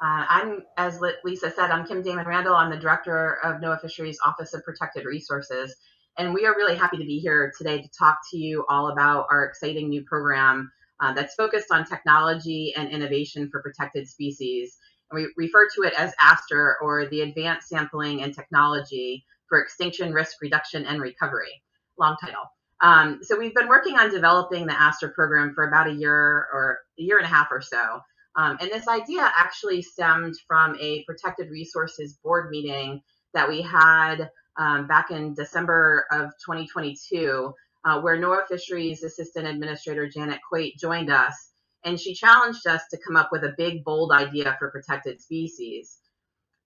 Uh, I'm, as Lisa said, I'm Kim Damon Randall. I'm the director of NOAA Fisheries Office of Protected Resources. And we are really happy to be here today to talk to you all about our exciting new program uh, that's focused on technology and innovation for protected species. And we refer to it as ASTER, or the Advanced Sampling and Technology for Extinction Risk Reduction and Recovery. Long title. Um, so we've been working on developing the ASTER program for about a year or a year and a half or so. Um, and this idea actually stemmed from a protected resources board meeting that we had um, back in December of 2022, uh, where NOAA Fisheries Assistant Administrator Janet Coit joined us, and she challenged us to come up with a big, bold idea for protected species.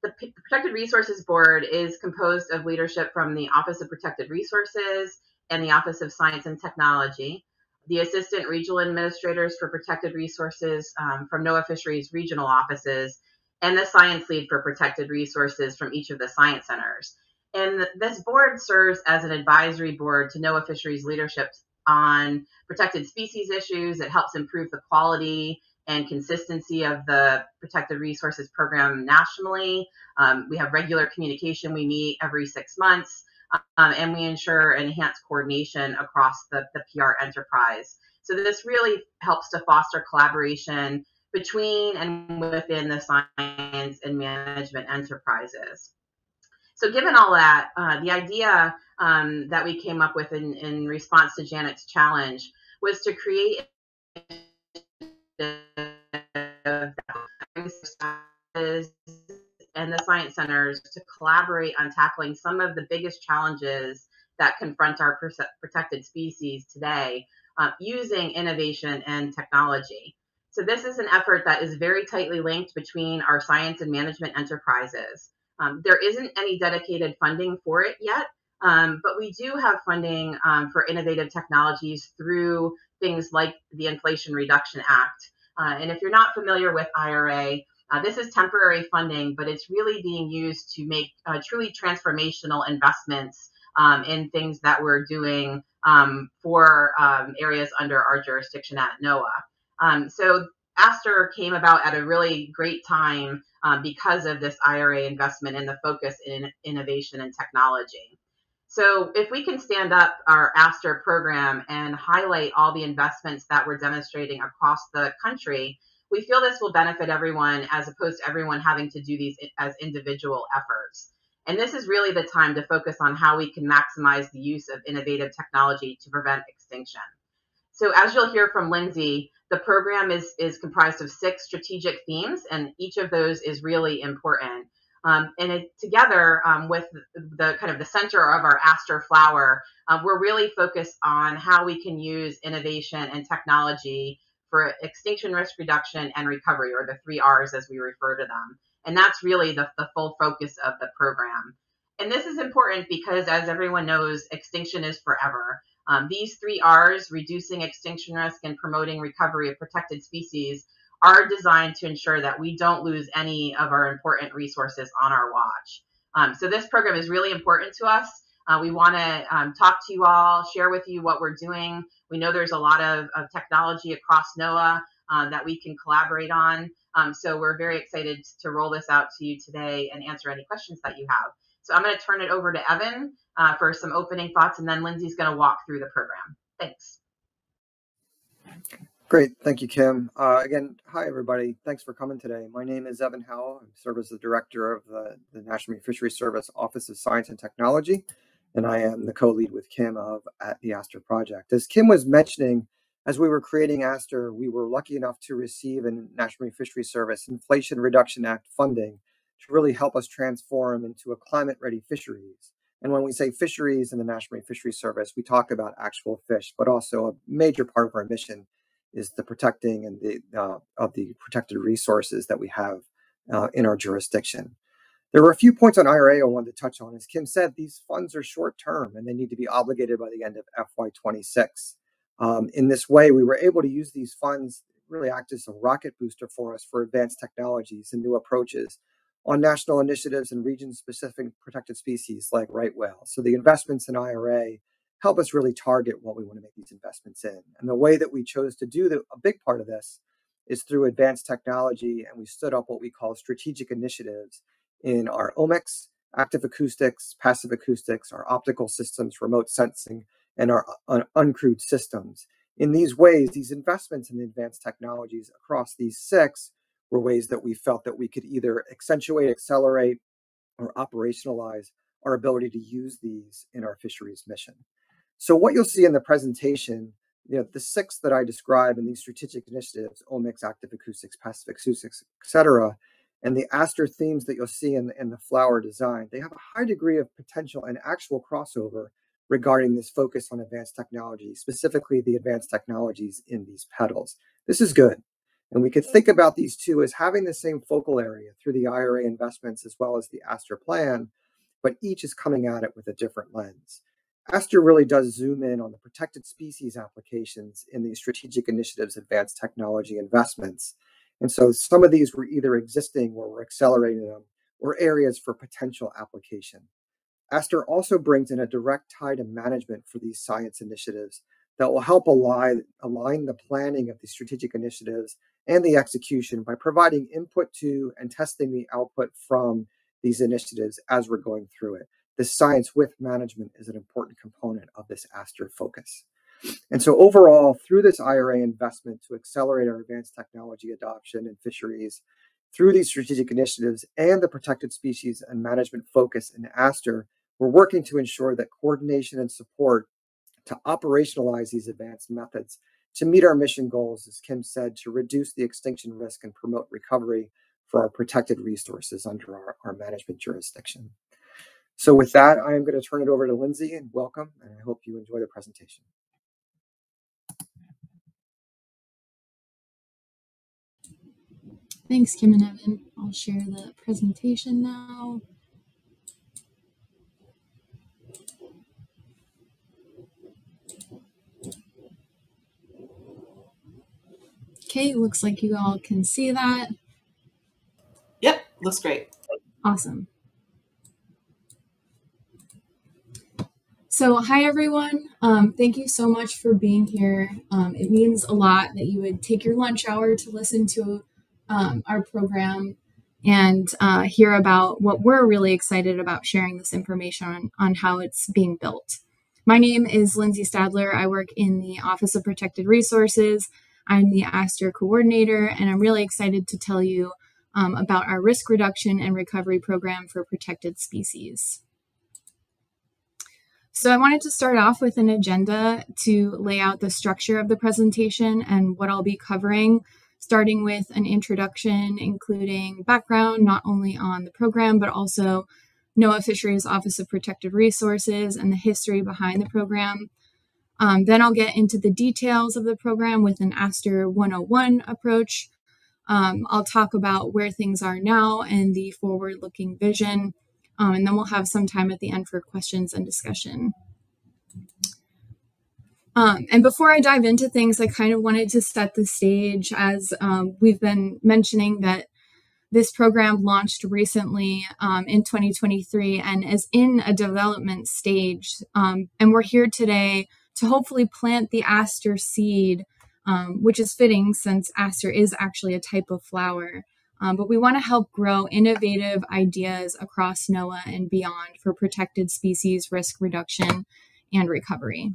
The P Protected Resources Board is composed of leadership from the Office of Protected Resources and the Office of Science and Technology, the Assistant Regional Administrators for Protected Resources um, from NOAA Fisheries regional offices, and the Science Lead for Protected Resources from each of the science centers. And this board serves as an advisory board to NOAA Fisheries leadership on protected species issues. It helps improve the quality and consistency of the protected resources program nationally. Um, we have regular communication. We meet every six months, um, and we ensure enhanced coordination across the, the PR enterprise. So this really helps to foster collaboration between and within the science and management enterprises. So given all that, uh, the idea um, that we came up with in, in response to Janet's challenge was to create and the science centers to collaborate on tackling some of the biggest challenges that confront our protected species today uh, using innovation and technology. So this is an effort that is very tightly linked between our science and management enterprises. Um, there isn't any dedicated funding for it yet, um, but we do have funding um, for innovative technologies through things like the Inflation Reduction Act. Uh, and if you're not familiar with IRA, uh, this is temporary funding, but it's really being used to make uh, truly transformational investments um, in things that we're doing um, for um, areas under our jurisdiction at NOAA. so Aster came about at a really great time um, because of this IRA investment and the focus in innovation and technology. So if we can stand up our Aster program and highlight all the investments that we're demonstrating across the country, we feel this will benefit everyone as opposed to everyone having to do these as individual efforts. And this is really the time to focus on how we can maximize the use of innovative technology to prevent extinction. So as you'll hear from Lindsey, the program is, is comprised of six strategic themes, and each of those is really important. Um, and it, together um, with the kind of the center of our aster flower, uh, we're really focused on how we can use innovation and technology for extinction risk reduction and recovery, or the three R's as we refer to them. And that's really the, the full focus of the program. And this is important because, as everyone knows, extinction is forever. Um, these three R's, reducing extinction risk and promoting recovery of protected species, are designed to ensure that we don't lose any of our important resources on our watch. Um, so this program is really important to us. Uh, we want to um, talk to you all, share with you what we're doing. We know there's a lot of, of technology across NOAA uh, that we can collaborate on. Um, so we're very excited to roll this out to you today and answer any questions that you have. So I'm going to turn it over to Evan uh, for some opening thoughts, and then Lindsey's going to walk through the program. Thanks. Great. Thank you, Kim. Uh, again, hi, everybody. Thanks for coming today. My name is Evan Howell. I serve as the director of the, the National Marine Fisheries Service Office of Science and Technology, and I am the co-lead with Kim of at the Aster project. As Kim was mentioning, as we were creating Aster, we were lucky enough to receive in National Marine Fisheries Service Inflation Reduction Act funding to really help us transform into a climate-ready fisheries. And when we say fisheries in the National Marine Fisheries Service, we talk about actual fish, but also a major part of our mission is the protecting and the uh, of the protected resources that we have uh, in our jurisdiction. There were a few points on IRA I wanted to touch on. As Kim said, these funds are short term and they need to be obligated by the end of FY26. Um, in this way, we were able to use these funds really act as a rocket booster for us for advanced technologies and new approaches on national initiatives and region specific protected species like right whale. So the investments in IRA help us really target what we want to make these investments in. And the way that we chose to do the, a big part of this is through advanced technology, and we stood up what we call strategic initiatives in our omics, active acoustics, passive acoustics, our optical systems, remote sensing, and our uh, un- uncrewed systems. In these ways, these investments in advanced technologies across these six were ways that we felt that we could either accentuate, accelerate, or operationalize our ability to use these in our fisheries mission. So what you'll see in the presentation, you know, the six that I describe in these strategic initiatives, omics, active acoustics, passive acoustics, et cetera, and the aster themes that you'll see in, in the flower design, they have a high degree of potential and actual crossover regarding this focus on advanced technology, specifically the advanced technologies in these petals. This is good. And we could think about these two as having the same focal area through the IRA investments as well as the Aster plan, but each is coming at it with a different lens. Aster really does zoom in on the protected species applications in these strategic initiatives, advanced technology investments. And so some of these were either existing or we're accelerating them or areas for potential application. Aster also brings in a direct tie to management for these science initiatives that will help align, align the planning of these strategic initiatives and the execution by providing input to and testing the output from these initiatives as we're going through it. The science with management is an important component of this Aster focus. And so, overall, through this IRA investment to accelerate our advanced technology adoption in fisheries, through these strategic initiatives and the protected species and management focus in Aster, we're working to ensure that coordination and support to operationalize these advanced methods to meet our mission goals, as Kim said, to reduce the extinction risk and promote recovery for our protected resources under our, our management jurisdiction. So with that, I am going to turn it over to Lindsey and welcome, and I hope you enjoy the presentation. Thanks, Kim and Evan. I'll share the presentation now. Okay, looks like you all can see that. Yep, looks great. Awesome. So, hi everyone. Um, thank you so much for being here. Um, it means a lot that you would take your lunch hour to listen to um, our program and uh, hear about what we're really excited about sharing this information on, on how it's being built. My name is Lindsey Stadler. I work in the Office of Protected Resources. I'm the ASTER coordinator, and I'm really excited to tell you um, about our risk reduction and recovery program for protected species. So I wanted to start off with an agenda to lay out the structure of the presentation and what I'll be covering, starting with an introduction, including background not only on the program, but also NOAA Fisheries Office of Protected Resources and the history behind the program. Um, then I'll get into the details of the program with an Aster 101 approach. Um, I'll talk about where things are now and the forward looking vision. Um, and then we'll have some time at the end for questions and discussion. Um, and before I dive into things, I kind of wanted to set the stage as um, we've been mentioning that this program launched recently um, in 2023 and is in a development stage. Um, and we're here today to hopefully plant the aster seed, um, which is fitting since aster is actually a type of flower. Um, but we want to help grow innovative ideas across NOAA and beyond for protected species risk reduction and recovery.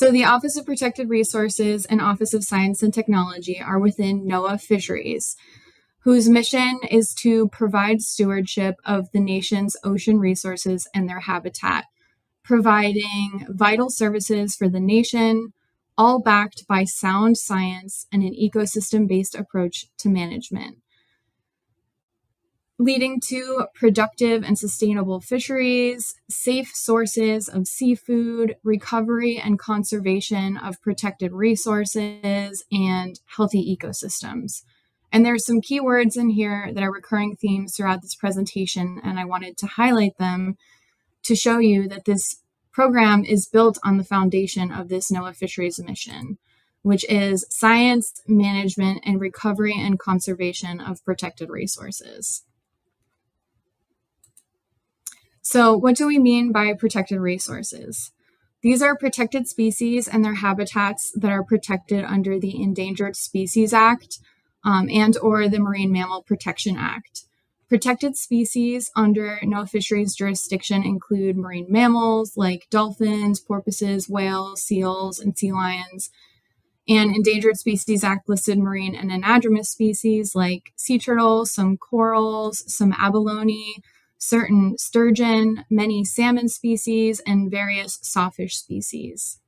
So the Office of Protected Resources and Office of Science and Technology are within NOAA Fisheries, whose mission is to provide stewardship of the nation's ocean resources and their habitat, providing vital services for the nation, all backed by sound science and an ecosystem based approach to management, leading to productive and sustainable fisheries, safe sources of seafood, recovery and conservation of protected resources, and healthy ecosystems. And there's some keywords in here that are recurring themes throughout this presentation, and I wanted to highlight them to show you that this program is built on the foundation of this NOAA Fisheries mission, which is science, management, and recovery and conservation of protected resources. So, what do we mean by protected resources? These are protected species and their habitats that are protected under the Endangered Species Act um, and or the Marine Mammal Protection Act. Protected species under NOAA fisheries jurisdiction include marine mammals like dolphins, porpoises, whales, seals, and sea lions. And Endangered Species Act listed marine and anadromous species like sea turtles, some corals, some abalone, certain sturgeon, many salmon species, and various sawfish species.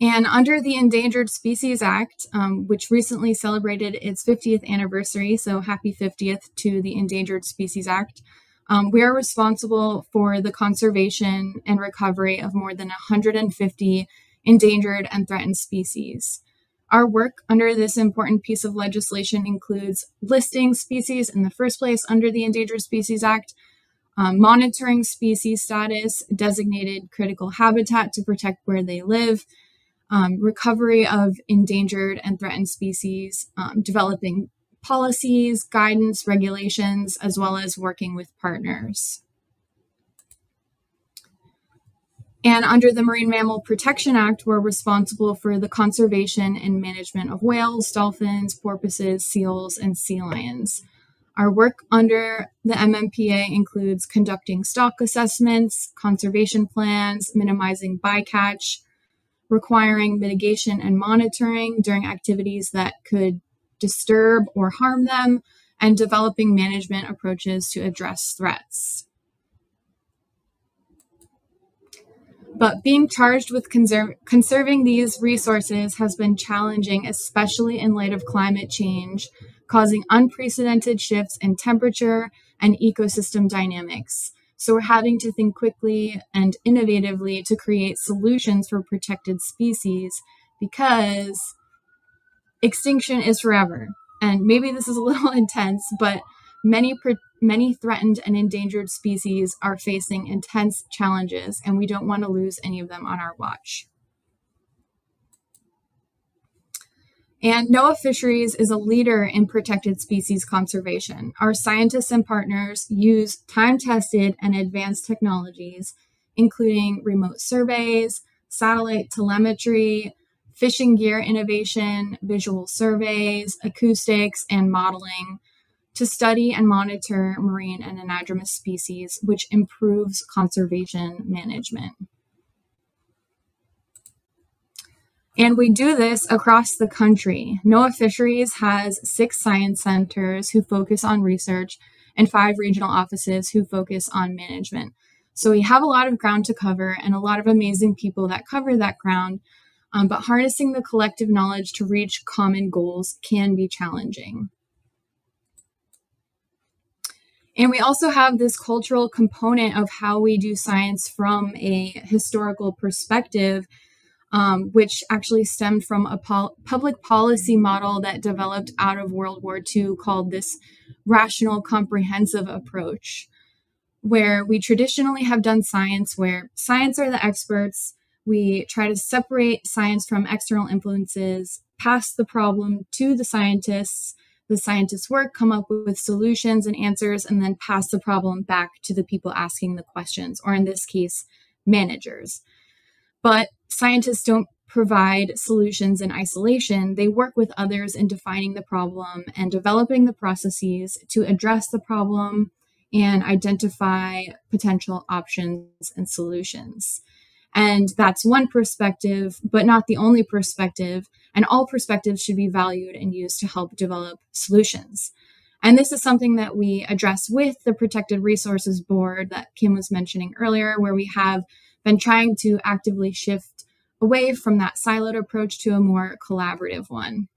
And under the Endangered Species Act, um, which recently celebrated its 50th anniversary, so happy 50th to the Endangered Species Act, um, we are responsible for the conservation and recovery of more than 150 endangered and threatened species. Our work under this important piece of legislation includes listing species in the first place under the Endangered Species Act, um, monitoring species status, designated critical habitat to protect where they live, um, recovery of endangered and threatened species, um, developing policies, guidance, regulations, as well as working with partners. And under the Marine Mammal Protection Act, we're responsible for the conservation and management of whales, dolphins, porpoises, seals, and sea lions. Our work under the MMPA includes conducting stock assessments, conservation plans, minimizing bycatch, requiring mitigation and monitoring during activities that could disturb or harm them, and developing management approaches to address threats. But being charged with conserv- conserving these resources has been challenging, especially in light of climate change, causing unprecedented shifts in temperature and ecosystem dynamics. So we're having to think quickly and innovatively to create solutions for protected species because extinction is forever. And maybe this is a little intense, but many many threatened and endangered species are facing intense challenges and we don't want to lose any of them on our watch. And NOAA Fisheries is a leader in protected species conservation. Our scientists and partners use time tested and advanced technologies, including remote surveys, satellite telemetry, fishing gear innovation, visual surveys, acoustics, and modeling to study and monitor marine and anadromous species, which improves conservation management. And we do this across the country. NOAA Fisheries has six science centers who focus on research and five regional offices who focus on management. So we have a lot of ground to cover and a lot of amazing people that cover that ground. Um, but harnessing the collective knowledge to reach common goals can be challenging. And we also have this cultural component of how we do science from a historical perspective um, which actually stemmed from a pol- public policy model that developed out of World War II called this rational comprehensive approach, where we traditionally have done science where science are the experts. We try to separate science from external influences, pass the problem to the scientists. The scientists work, come up with solutions and answers, and then pass the problem back to the people asking the questions, or in this case, managers. But scientists don't provide solutions in isolation. They work with others in defining the problem and developing the processes to address the problem and identify potential options and solutions. And that's one perspective, but not the only perspective. And all perspectives should be valued and used to help develop solutions. And this is something that we address with the Protected Resources Board that Kim was mentioning earlier, where we have been trying to actively shift away from that siloed approach to a more collaborative one.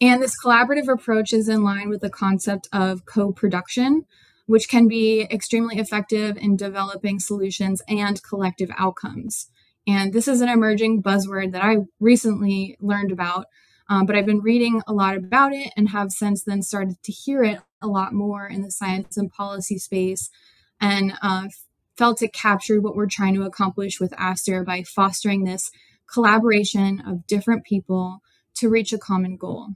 And this collaborative approach is in line with the concept of co production, which can be extremely effective in developing solutions and collective outcomes. And this is an emerging buzzword that I recently learned about, um, but I've been reading a lot about it and have since then started to hear it a lot more in the science and policy space and uh, felt it captured what we're trying to accomplish with Aster by fostering this collaboration of different people to reach a common goal.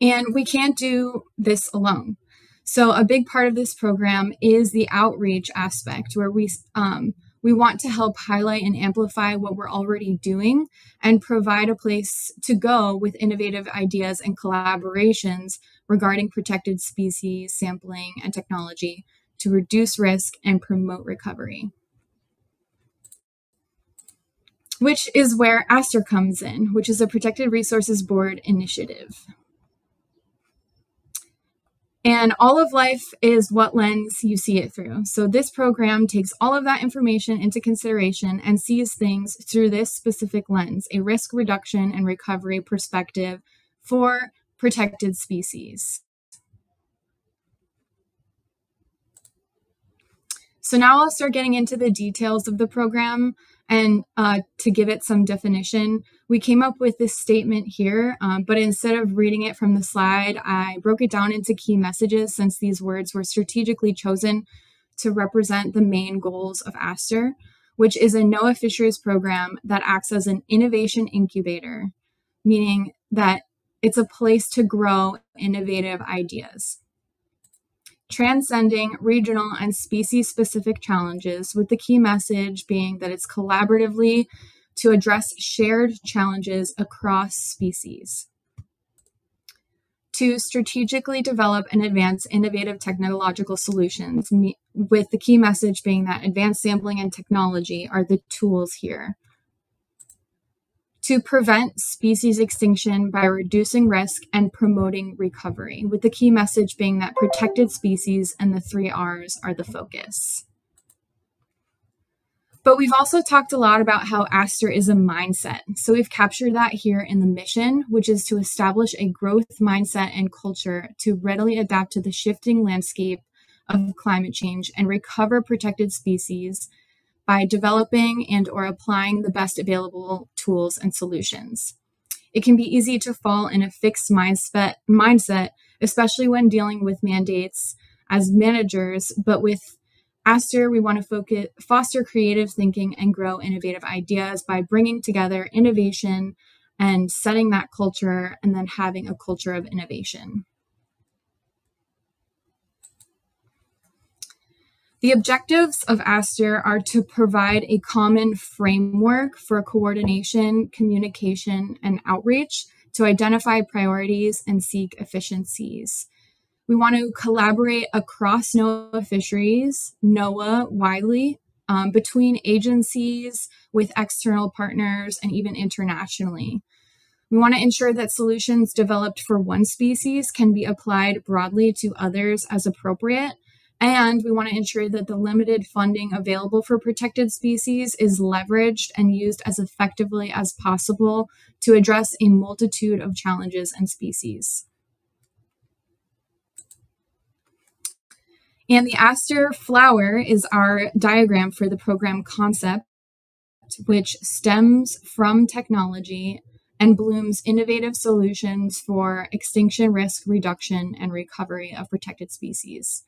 And we can't do this alone. So a big part of this program is the outreach aspect where we um, we want to help highlight and amplify what we're already doing and provide a place to go with innovative ideas and collaborations regarding protected species, sampling, and technology to reduce risk and promote recovery. Which is where ASTER comes in, which is a Protected Resources Board initiative. And all of life is what lens you see it through. So this program takes all of that information into consideration and sees things through this specific lens, a risk reduction and recovery perspective for protected species. So now I'll start getting into the details of the program. And uh, to give it some definition, we came up with this statement here, um, but instead of reading it from the slide, I broke it down into key messages since these words were strategically chosen to represent the main goals of ASTER, which is a NOAA fisheries program that acts as an innovation incubator, meaning that it's a place to grow innovative ideas. Transcending regional and species specific challenges, with the key message being that it's collaboratively to address shared challenges across species. To strategically develop and advance innovative technological solutions, with the key message being that advanced sampling and technology are the tools here to prevent species extinction by reducing risk and promoting recovery, with the key message being that protected species and the three R's are the focus. But we've also talked a lot about how Aster is a mindset. So we've captured that here in the mission, which is to establish a growth mindset and culture to readily adapt to the shifting landscape of climate change and recover protected species by developing and or applying the best available tools and solutions. It can be easy to fall in a fixed mindset, mindset, especially when dealing with mandates as managers, but with Aster, we want to focus, foster creative thinking and grow innovative ideas by bringing together innovation and setting that culture and then having a culture of innovation. The objectives of ASTER are to provide a common framework for coordination, communication, and outreach to identify priorities and seek efficiencies. We want to collaborate across NOAA fisheries, NOAA widely, um, between agencies, with external partners, and even internationally. We want to ensure that solutions developed for one species can be applied broadly to others as appropriate and we want to ensure that the limited funding available for protected species is leveraged and used as effectively as possible to address a multitude of challenges and species. And the aster flower is our diagram for the program concept, which stems from technology and blooms innovative solutions for extinction risk reduction and recovery of protected species.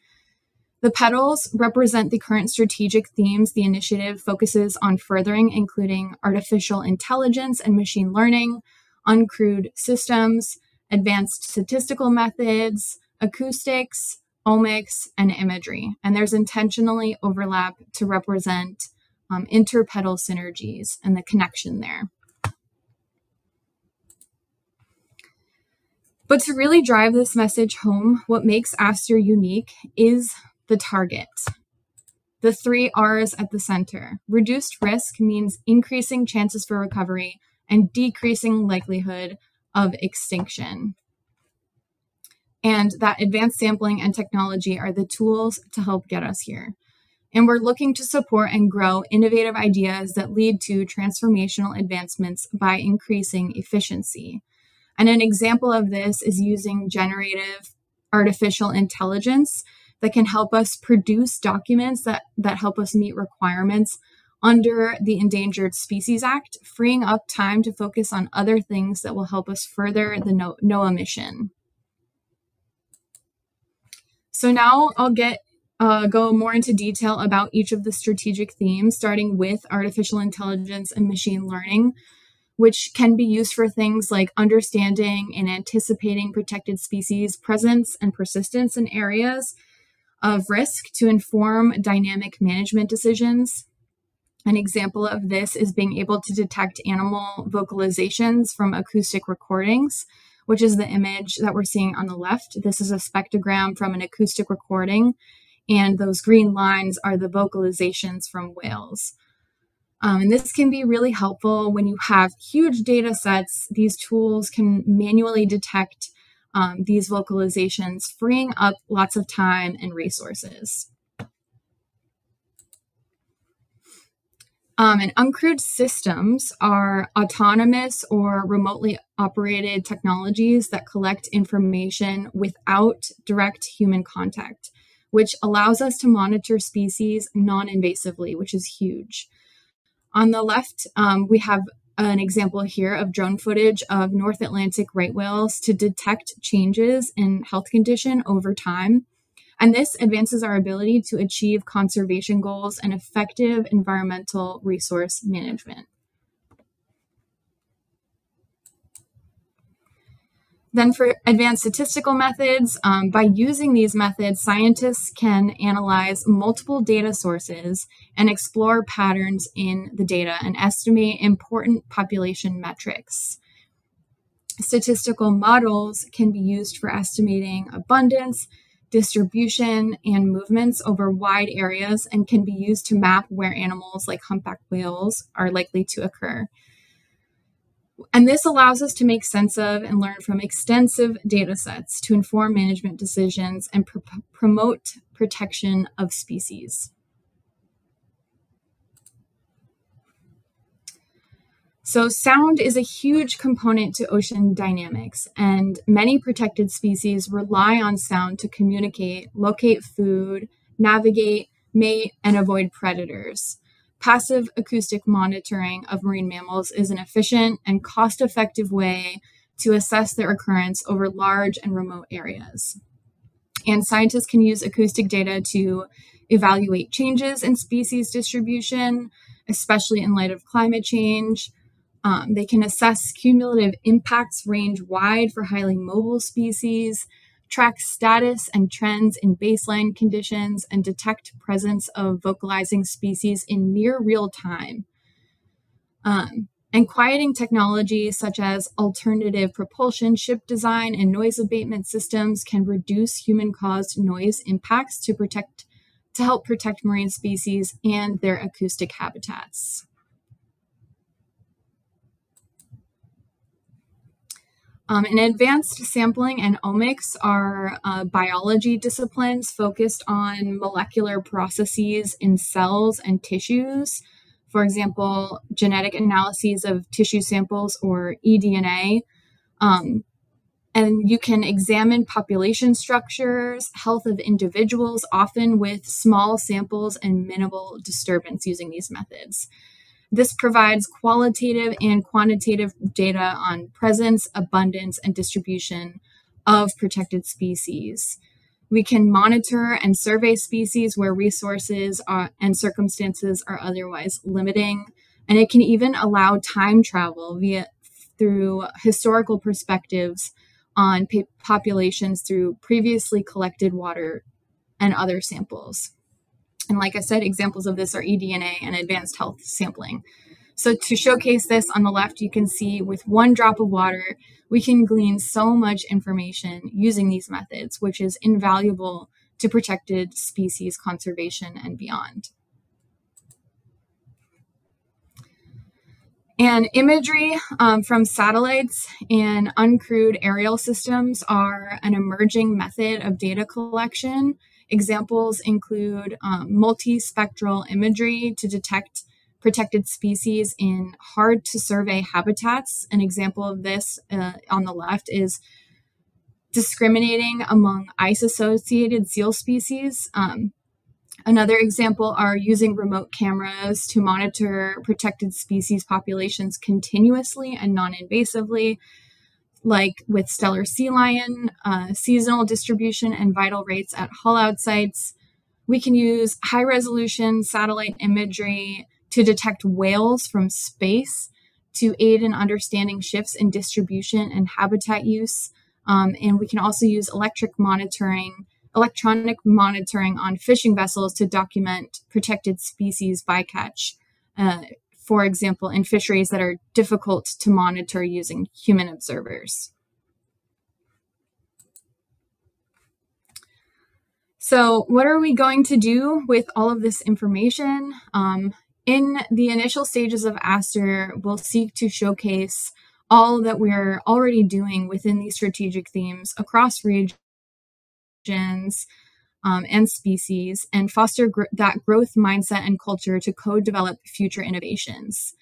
The petals represent the current strategic themes the initiative focuses on furthering, including artificial intelligence and machine learning, uncrewed systems, advanced statistical methods, acoustics, omics, and imagery. And there's intentionally overlap to represent um, interpetal synergies and the connection there. But to really drive this message home, what makes Aster unique is the target. The three R's at the center. Reduced risk means increasing chances for recovery and decreasing likelihood of extinction. And that advanced sampling and technology are the tools to help get us here. And we're looking to support and grow innovative ideas that lead to transformational advancements by increasing efficiency. And an example of this is using generative artificial intelligence that can help us produce documents that, that help us meet requirements under the Endangered Species Act, freeing up time to focus on other things that will help us further the NOAA mission. So now I'll get uh, go more into detail about each of the strategic themes, starting with artificial intelligence and machine learning, which can be used for things like understanding and anticipating protected species presence and persistence in areas of risk to inform dynamic management decisions. An example of this is being able to detect animal vocalizations from acoustic recordings, which is the image that we're seeing on the left. This is a spectrogram from an acoustic recording, and those green lines are the vocalizations from whales. Um, and this can be really helpful when you have huge data sets. These tools can manually detect um, these vocalizations, freeing up lots of time and resources. Um, and uncrewed systems are autonomous or remotely operated technologies that collect information without direct human contact, which allows us to monitor species non invasively, which is huge. On the left, um, we have an example here of drone footage of North Atlantic right whales to detect changes in health condition over time. And this advances our ability to achieve conservation goals and effective environmental resource management. Then for advanced statistical methods, um, by using these methods, scientists can analyze multiple data sources and explore patterns in the data and estimate important population metrics. Statistical models can be used for estimating abundance, distribution, and movements over wide areas and can be used to map where animals like humpback whales are likely to occur. And this allows us to make sense of and learn from extensive data sets to inform management decisions and pr promote protection of species. So, sound is a huge component to ocean dynamics, and many protected species rely on sound to communicate, locate food, navigate, mate, and avoid predators. Passive acoustic monitoring of marine mammals is an efficient and cost effective way to assess their occurrence over large and remote areas. And scientists can use acoustic data to evaluate changes in species distribution, especially in light of climate change. Um, they can assess cumulative impacts range wide for highly mobile species track status and trends in baseline conditions, and detect presence of vocalizing species in near real time. Um, and quieting technologies such as alternative propulsion, ship design, and noise abatement systems can reduce human-caused noise impacts to protect to help protect marine species and their acoustic habitats. Um, and advanced sampling and omics are uh, biology disciplines focused on molecular processes in cells and tissues. For example, genetic analyses of tissue samples or eDNA. Um, and you can examine population structures, health of individuals, often with small samples and minimal disturbance using these methods. This provides qualitative and quantitative data on presence, abundance, and distribution of protected species. We can monitor and survey species where resources are, and circumstances are otherwise limiting, and it can even allow time travel via through historical perspectives on populations through previously collected water and other samples. And like I said, examples of this are eDNA and advanced health sampling. So to showcase this on the left, you can see with one drop of water, we can glean so much information using these methods, which is invaluable to protected species conservation and beyond. And imagery um, from satellites and uncrewed aerial systems are an emerging method of data collection Examples include um, multispectral imagery to detect protected species in hard to survey habitats. An example of this uh, on the left is discriminating among ice associated seal species. Um, another example are using remote cameras to monitor protected species populations continuously and non invasively like with Steller sea lion, uh, seasonal distribution, and vital rates at haul out sites. We can use high resolution satellite imagery to detect whales from space to aid in understanding shifts in distribution and habitat use. Um, and we can also use electric monitoring, electronic monitoring on fishing vessels to document protected species bycatch. Uh, for example, in fisheries that are difficult to monitor using human observers. So, what are we going to do with all of this information? Um, in the initial stages of Aster, we'll seek to showcase all that we're already doing within these strategic themes across regions um, and species and foster gr- that growth mindset and culture to co develop future innovations.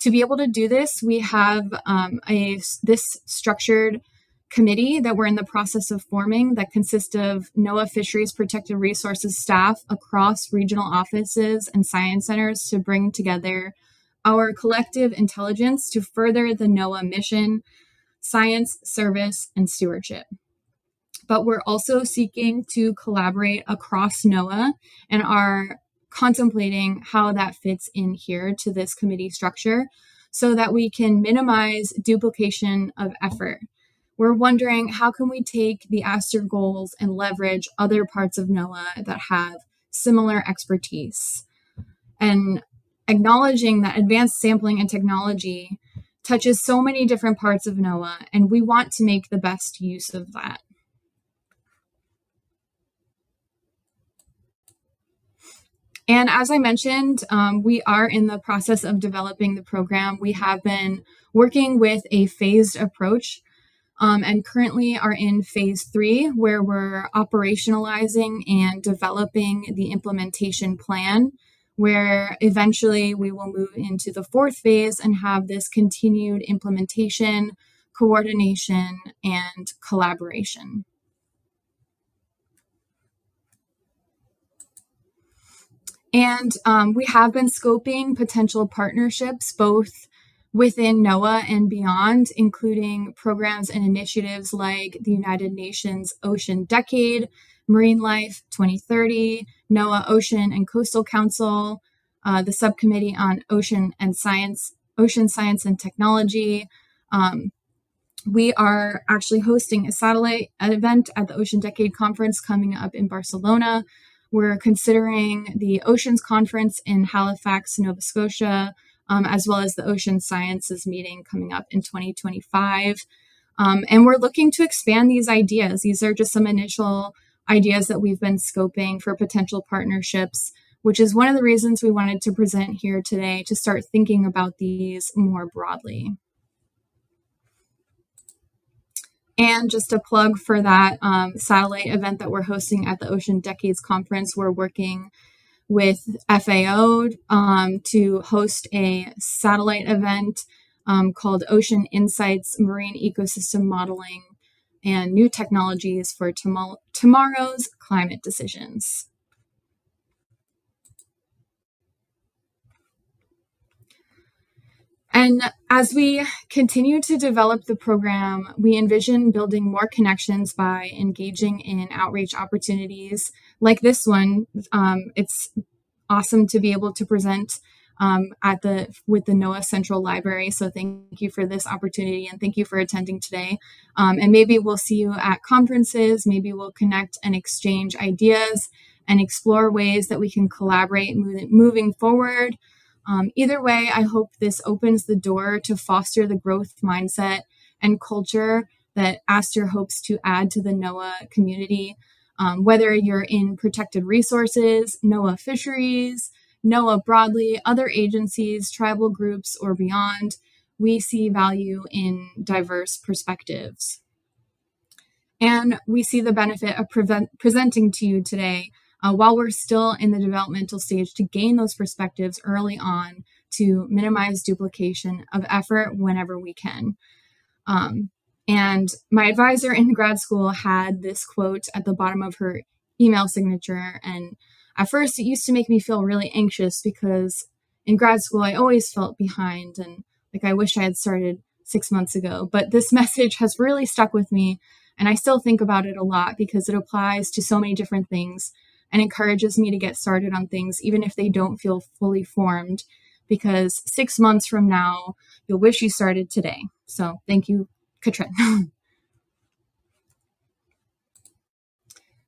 To be able to do this, we have um, a, this structured committee that we're in the process of forming that consists of NOAA Fisheries Protected Resources staff across regional offices and science centers to bring together our collective intelligence to further the NOAA mission, science, service, and stewardship. But we're also seeking to collaborate across NOAA and are contemplating how that fits in here to this committee structure so that we can minimize duplication of effort we're wondering how can we take the Aster goals and leverage other parts of NOAA that have similar expertise and acknowledging that advanced sampling and technology touches so many different parts of NOAA, and we want to make the best use of that. And as I mentioned, um, we are in the process of developing the program. We have been working with a phased approach um, and currently are in phase three, where we're operationalizing and developing the implementation plan, where eventually we will move into the fourth phase and have this continued implementation, coordination, and collaboration. And um, we have been scoping potential partnerships both within NOAA and beyond, including programs and initiatives like the United Nations Ocean Decade, Marine Life 2030, NOAA Ocean and Coastal Council, uh, the Subcommittee on Ocean and Science, Ocean Science and Technology. Um, we are actually hosting a satellite event at the Ocean Decade Conference coming up in Barcelona. We're considering the Oceans Conference in Halifax, Nova Scotia, um, as well as the Ocean Sciences meeting coming up in 2025. Um, and we're looking to expand these ideas. These are just some initial ideas that we've been scoping for potential partnerships, which is one of the reasons we wanted to present here today to start thinking about these more broadly. And just a plug for that um, satellite event that we're hosting at the Ocean Decades Conference, we're working with FAO um, to host a satellite event um, called Ocean Insights Marine Ecosystem Modeling and New Technologies for tom- Tomorrow's Climate Decisions. And as we continue to develop the program, we envision building more connections by engaging in outreach opportunities like this one. Um, it's awesome to be able to present um, at the with the NOAA Central Library. So thank you for this opportunity and thank you for attending today. Um, and maybe we'll see you at conferences. Maybe we'll connect and exchange ideas and explore ways that we can collaborate moving forward. Um, either way, I hope this opens the door to foster the growth mindset and culture that Aster hopes to add to the NOAA community. Um, whether you're in protected resources, NOAA fisheries, NOAA broadly, other agencies, tribal groups, or beyond, we see value in diverse perspectives. And we see the benefit of prevent- presenting to you today uh, while we're still in the developmental stage to gain those perspectives early on to minimize duplication of effort whenever we can. Um, and my advisor in grad school had this quote at the bottom of her email signature. And at first, it used to make me feel really anxious because in grad school, I always felt behind and like I wish I had started six months ago. But this message has really stuck with me. And I still think about it a lot because it applies to so many different things and encourages me to get started on things, even if they don't feel fully formed, because six months from now, you'll wish you started today. So thank you, Katrin.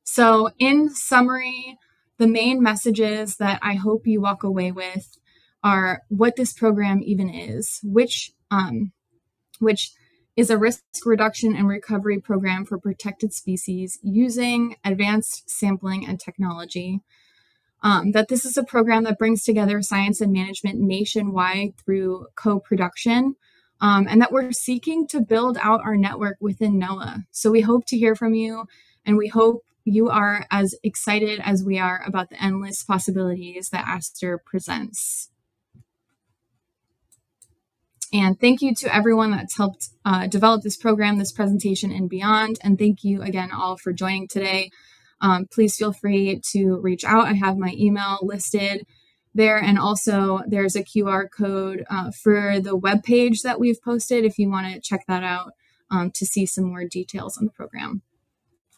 so, in summary, the main messages that I hope you walk away with are what this program even is, which um, which is a risk reduction and recovery program for protected species using advanced sampling and technology. Um, that this is a program that brings together science and management nationwide through co production, um, and that we're seeking to build out our network within NOAA. So we hope to hear from you, and we hope you are as excited as we are about the endless possibilities that ASTER presents. And thank you to everyone that's helped uh, develop this program, this presentation, and beyond. And thank you again all for joining today. Um, please feel free to reach out. I have my email listed there. And also, there's a QR code uh, for the web page that we've posted if you want to check that out um, to see some more details on the program.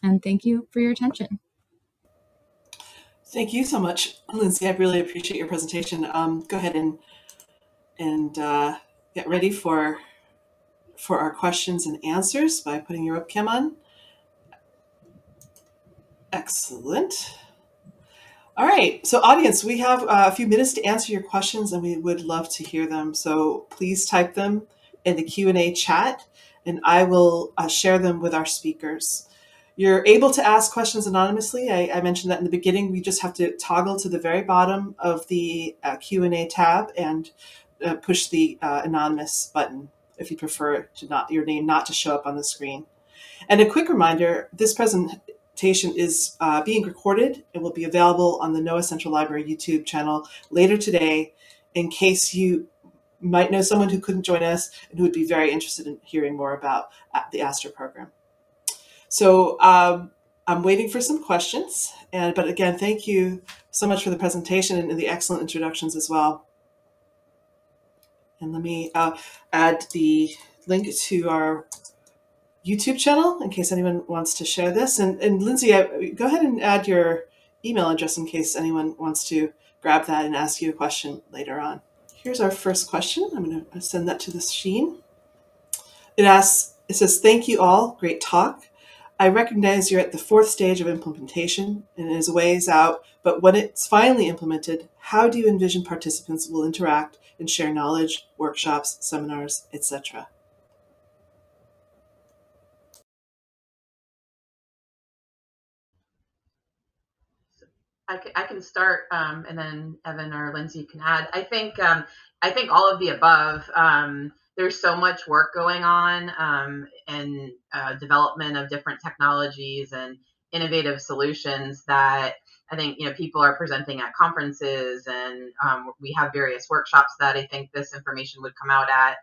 And thank you for your attention. Thank you so much, Lindsey. I really appreciate your presentation. Um, go ahead and and uh, get ready for for our questions and answers by putting your webcam on. Excellent. All right, so audience, we have uh, a few minutes to answer your questions and we would love to hear them. So please type them in the Q&A chat and I will uh, share them with our speakers. You're able to ask questions anonymously. I, I, mentioned that in the beginning. We just have to toggle to the very bottom of the uh, Q&A tab and uh, push the uh, anonymous button if you prefer to not your name not to show up on the screen. And a quick reminder, this presentation is uh, being recorded and will be available on the NOAA Central Library YouTube channel later today in case you might know someone who couldn't join us and who would be very interested in hearing more about uh, the ASTER program. So um, I'm waiting for some questions. And But again, thank you so much for the presentation and the excellent introductions as well. And let me uh, add the link to our YouTube channel in case anyone wants to share this. And, and Lindsey, go ahead and add your email address in case anyone wants to grab that and ask you a question later on. Here's our first question. I'm going to send that to the Sheen. It asks, it says, thank you all, great talk. I recognize you're at the fourth stage of implementation and it is ways out, but when it's finally implemented, how do you envision participants will interact and share knowledge, workshops, seminars, etc.? I can, I can start, um, and then Evan or Lindsey can add. I think um, I think all of the above. Um, there's so much work going on um, and uh, development of different technologies and innovative solutions that I think you know people are presenting at conferences and um, we have various workshops that I think this information would come out at.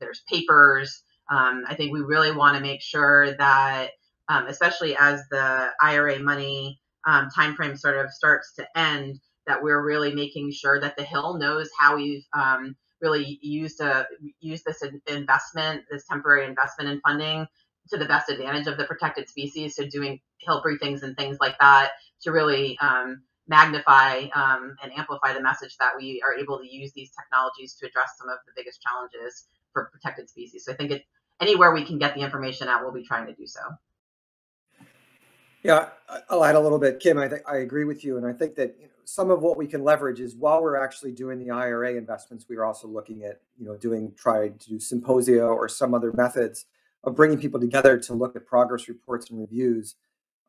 there's papers. Um, I think we really want to make sure that, um, especially as the IRA money um, timeframe sort of starts to end, that we're really making sure that the Hill knows how we've um, really used to use this investment, this temporary investment in funding to the best advantage of the protected species. So doing hill briefings and things like that to really um, magnify um, and amplify the message that we are able to use these technologies to address some of the biggest challenges for protected species. So I think it, anywhere we can get the information out, we'll be trying to do so. Yeah, I'll add a little bit, Kim. I think I agree with you, and I think that you know, some of what we can leverage is while we're actually doing the IRA investments, we are also looking at you know doing try to do symposia or some other methods of bringing people together to look at progress reports and reviews.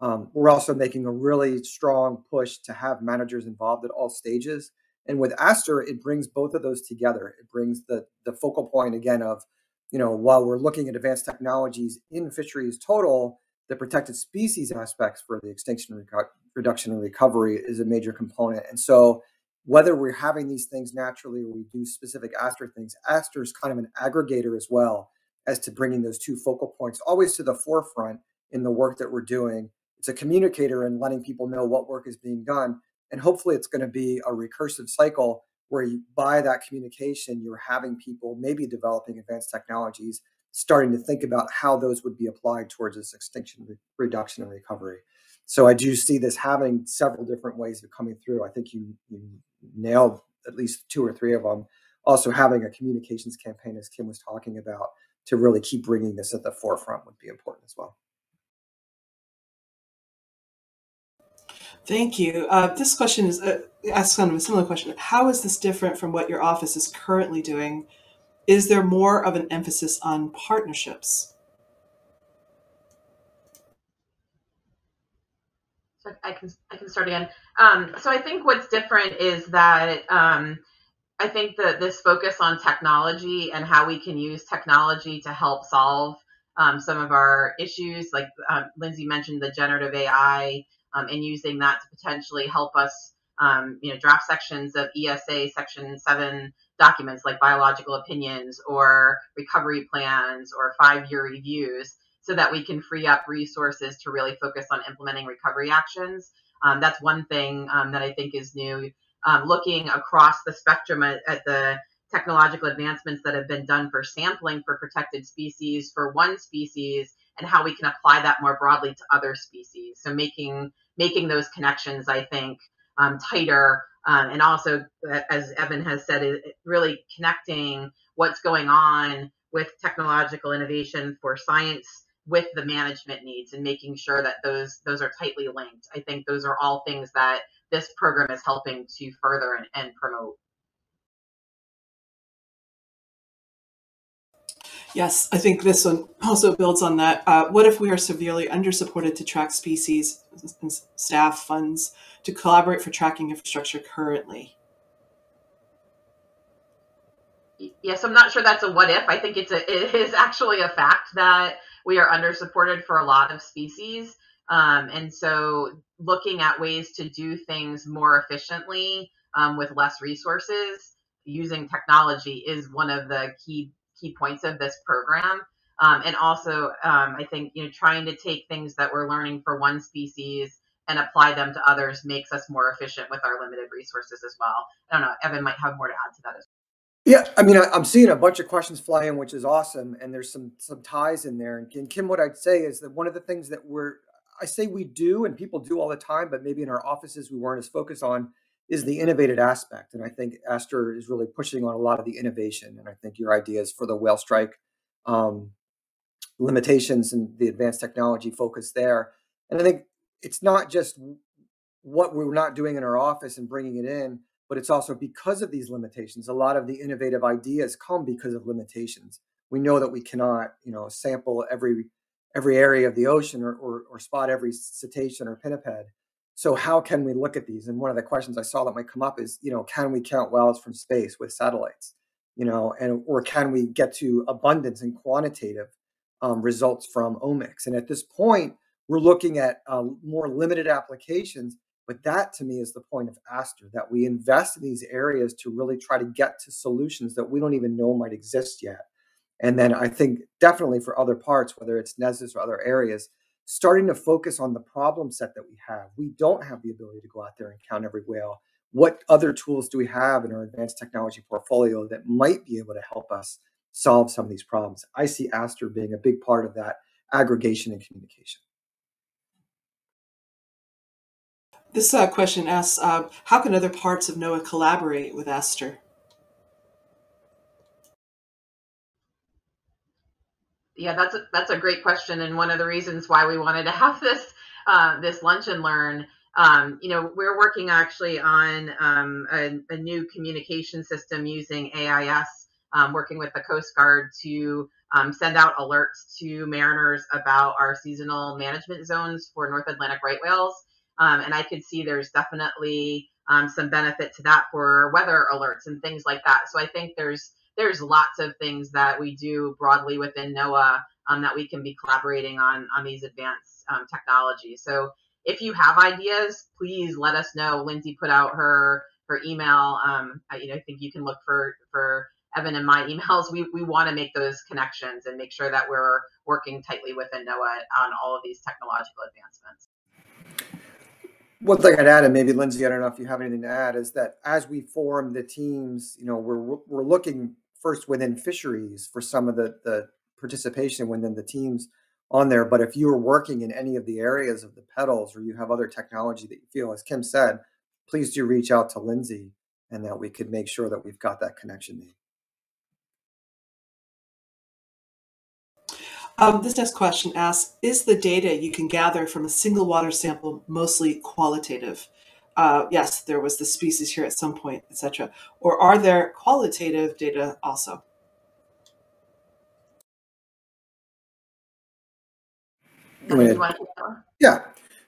Um, we're also making a really strong push to have managers involved at all stages. And with Aster, it brings both of those together. It brings the the focal point again of you know while we're looking at advanced technologies in fisheries total the protected species aspects for the extinction reco- reduction and recovery is a major component. And so, whether we're having these things naturally or we do specific Aster things, Aster is kind of an aggregator as well as to bringing those two focal points always to the forefront in the work that we're doing. It's a communicator and letting people know what work is being done. And hopefully, it's going to be a recursive cycle where you, by that communication, you're having people maybe developing advanced technologies starting to think about how those would be applied towards this extinction re- reduction and recovery. So I do see this having several different ways of coming through. I think you, you nailed at least two or three of them also having a communications campaign, as Kim was talking about, to really keep bringing this at the forefront would be important as well. Thank you. Uh, this question is uh, asks kind of a similar question. How is this different from what your office is currently doing? Is there more of an emphasis on partnerships? So I can I can start again. Um, so I think what's different is that um, I think that this focus on technology and how we can use technology to help solve um, some of our issues, like um, Lindsey mentioned, the generative AI, um, and using that to potentially help us, um, you know, draft sections of ESA Section Seven documents like biological opinions or recovery plans or five-year reviews, so that we can free up resources to really focus on implementing recovery actions. Um, that's one thing um, that I think is new. Looking across the spectrum at, at the technological advancements that have been done for sampling for protected species for one species and how we can apply that more broadly to other species. So making making those connections, I think, um, tighter, um, and also, uh, as Evan has said, it, really connecting what's going on with technological innovation for science with the management needs and making sure that those those are tightly linked. I think those are all things that this program is helping to further and, and promote. Yes, I think this one also builds on that. Uh, what if we are severely undersupported to track species and staff funds to collaborate for tracking infrastructure currently? Yes, I'm not sure that's a what if. I think it's a it is actually a fact that we are undersupported for a lot of species, um, and so looking at ways to do things more efficiently um, with less resources using technology is one of the key key points of this program. Um, and also, um, I think you know trying to take things that we're learning for one species and apply them to others makes us more efficient with our limited resources as well. I don't know, Evan might have more to add to that as well. Yeah, I mean, I, am seeing a bunch of questions fly in, which is awesome, and there's some some ties in there. And Kim, what I'd say is that one of the things that we're I say we do, and people do all the time, but maybe in our offices we weren't as focused on is the innovative aspect. And I think Aster is really pushing on a lot of the innovation. And I think your ideas for the whale strike um, limitations and the advanced technology focus there. And I think it's not just what we're not doing in our office and bringing it in, but it's also because of these limitations. A lot of the innovative ideas come because of limitations. We know that we cannot, you know, sample every every area of the ocean or, or, or spot every cetacean or pinniped so how can we look at these? And one of the questions I saw that might come up is, you know, can we count whales from space with satellites? You know, and or can we get to abundance and quantitative um, results from omics? And at this point, we're looking at uh, more limited applications. But that to me is the point of Aster that we invest in these areas to really try to get to solutions that we don't even know might exist yet. And then I think definitely for other parts, whether it's NESDIS or other areas, starting to focus on the problem set that we have. We don't have the ability to go out there and count every whale. What other tools do we have in our advanced technology portfolio that might be able to help us solve some of these problems? I see Aster being a big part of that aggregation and communication. This uh, question asks uh, How can other parts of NOAA collaborate with Aster? Yeah, that's a, that's a great question, and one of the reasons why we wanted to have this uh, this lunch and learn. Um, you know, we're working actually on um, a, a, new communication system using AIS, um, working with the Coast Guard to um, send out alerts to mariners about our seasonal management zones for North Atlantic right whales. Um, and I could see there's definitely um, some benefit to that for weather alerts and things like that. So I think there's there's lots of things that we do broadly within NOAA um, that we can be collaborating on on these advanced um, technologies. So if you have ideas, please let us know. Lindsey put out her her email. Um, I, you know, I think you can look for for Evan and my emails. We we want to make those connections and make sure that we're working tightly within NOAA on all of these technological advancements. One thing I'd add, and maybe Lindsey, I don't know if you have anything to add, is that as we form the teams, you know, we're we're looking first within fisheries for some of the, the participation within the teams on there. But if you are working in any of the areas of the pedals or you have other technology that you feel, as Kim said, please do reach out to Lindsey and that we could make sure that we've got that connection made. Um, this next question asks, is the data you can gather from a single water sample mostly qualitative? Uh, yes, there was the species here at some point, etc. Or are there qualitative data also? Yeah.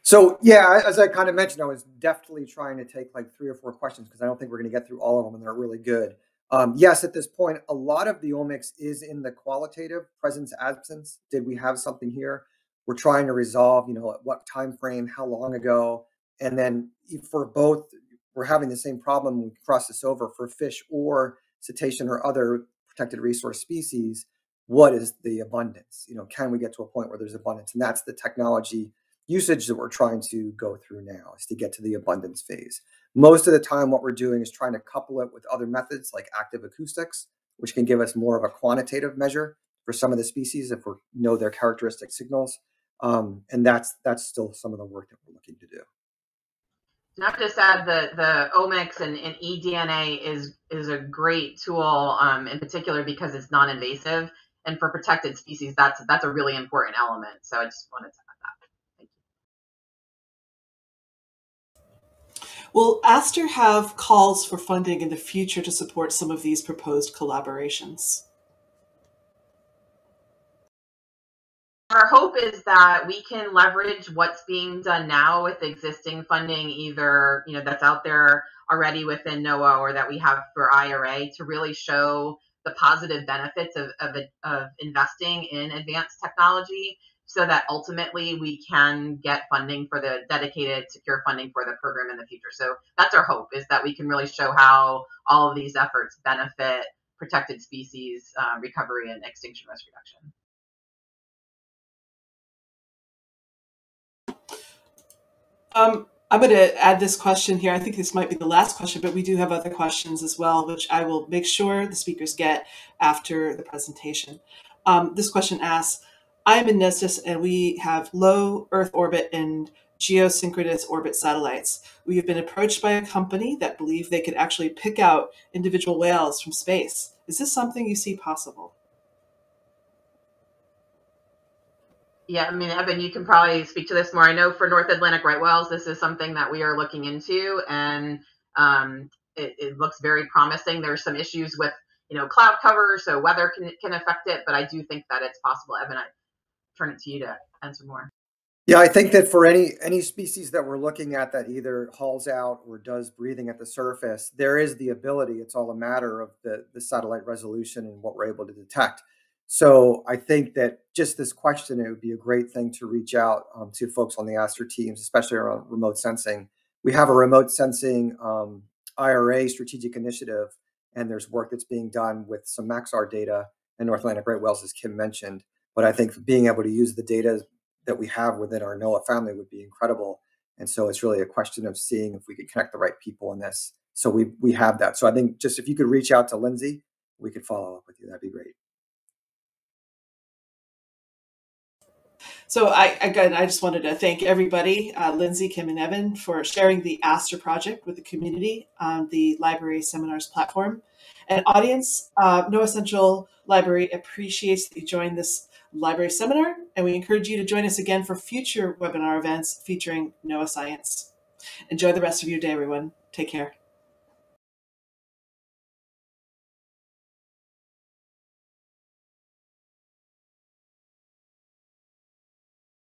So yeah, as I kind of mentioned, I was definitely trying to take like three or four questions because I don't think we're going to get through all of them, and they're really good. Um, yes, at this point, a lot of the omics is in the qualitative presence absence. Did we have something here? We're trying to resolve, you know, at what time frame, how long ago, and then for both, we're having the same problem. We cross this over for fish or cetacean or other protected resource species. What is the abundance? You know, can we get to a point where there's abundance? And that's the technology usage that we're trying to go through now is to get to the abundance phase. Most of the time, what we're doing is trying to couple it with other methods like active acoustics, which can give us more of a quantitative measure for some of the species if we know their characteristic signals. Um, and that's that's still some of the work that we're looking to do. Not just add the the omics and, and eDNA is is a great tool um, in particular because it's non-invasive and for protected species that's that's a really important element. So I just wanted to add that. Thank you. Will Aster have calls for funding in the future to support some of these proposed collaborations? Our hope is that we can leverage what's being done now with existing funding, either you know that's out there already within NOAA or that we have for IRA, to really show the positive benefits of, of, of investing in advanced technology so that ultimately we can get funding for the dedicated secure funding for the program in the future. So that's our hope is that we can really show how all of these efforts benefit protected species uh, recovery and extinction risk reduction. Um, I'm going to add this question here. I think this might be the last question, but we do have other questions as well, which I will make sure the speakers get after the presentation. Um, this question asks, I'm in NESDIS and we have low Earth orbit and geosynchronous orbit satellites. We have been approached by a company that believe they could actually pick out individual whales from space. Is this something you see possible? Yeah, I mean, Evan, you can probably speak to this more. I know for North Atlantic right whales, this is something that we are looking into, and um, it, it, looks very promising. There's some issues with, you know, cloud cover, so weather can, can affect it, but I do think that it's possible. Evan, I, turn it to you to answer more. Yeah, I think that for any any species that we're looking at that either hauls out or does breathing at the surface, there is the ability. It's all a matter of the the satellite resolution and what we're able to detect. So I think that just this question, it would be a great thing to reach out um, to folks on the Aster teams, especially around remote sensing. We have a remote sensing um, IRA strategic initiative, and there's work that's being done with some Maxar data and North Atlantic right whales, as Kim mentioned, but I think being able to use the data that we have within our NOAA family would be incredible. And so it's really a question of seeing if we could connect the right people in this. So we we have that. So I think just if you could reach out to Lindsey, we could follow up with you. That'd be great. So I again, I just wanted to thank everybody, uh, Lindsey, Kim, and Evan, for sharing the Aster project with the community on the library seminars platform. And audience, uh, NOAA Central Library appreciates that you joined this library seminar, and we encourage you to join us again for future webinar events featuring NOAA Science. Enjoy the rest of your day, everyone. Take care.